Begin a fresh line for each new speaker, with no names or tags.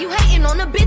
You hating on a bitch?